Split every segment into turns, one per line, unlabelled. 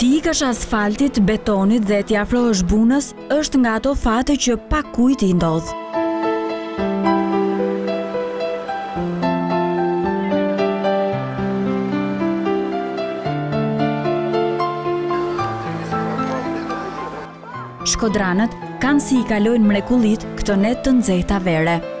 T'i ikësh asfaltit, betonit dhe t'i afrohesh Bunës, Është nga ato fate që pak kujt i ndodh. Shkodranët kanë si i kalojnë mrekullitë këto net të nxehta vere.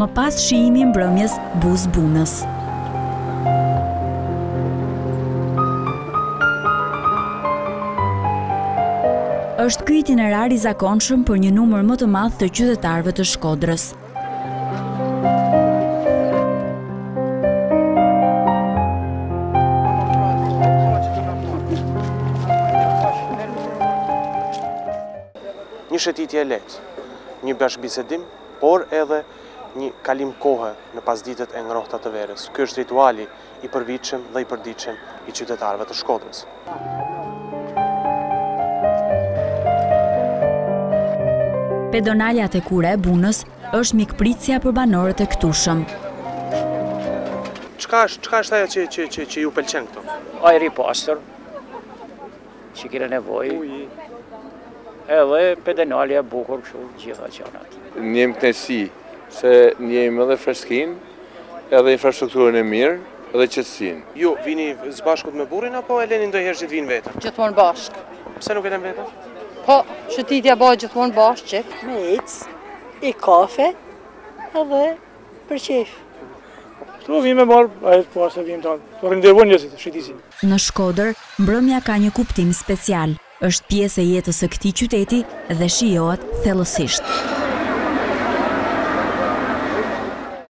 Më pas shijimi i mbrëmjes buzë Bunës. Është ky itinerar i zakonshëm për një numër më të madh të qytetarëve të Shkodrës.
Një shëtitje e lehtë, një bashkëbisedim por edhe një kalim kohe në pasditët e ngrohta të verës. Ky është rituali i përvitshëm dhe i përditshëm i qytetarëve të Shkodrës.
Pedonalja te Ura e Bunës është mikpritësja për banorët e këtushëm.
Çka është ajo që ju pëlqen këtu?
Ajri i pastër, që ke nevojë, edhe pedonalja e bukur kshu, gjitha çka
janë. Niejmë knaqsi, se niejmë edhe freskinë, edhe infrastrukturën e mirë, edhe qetësinë.
Ju, vini së bashku me burrin, apo e leni ndonjëherë që të vijë vetëm?
Gjithmonë bashkë.
Pse nuk e len vetëm?
Po, shëtitja bëhet gjithmonë bashkë, qejf.
Me ecë, i kafe, edhe... Për qejf.
Kështu vijmë e marrim ajër të pastër e vijmë tanë. Po rendevon njerëzit, shëtisin.
Në Shkodër, mbrëmja ka një kuptim special. Është pjesë e jetës së këtij qyteti dhe shijohet thellësisht.